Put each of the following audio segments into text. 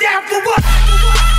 down for what?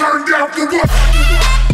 turned down the what?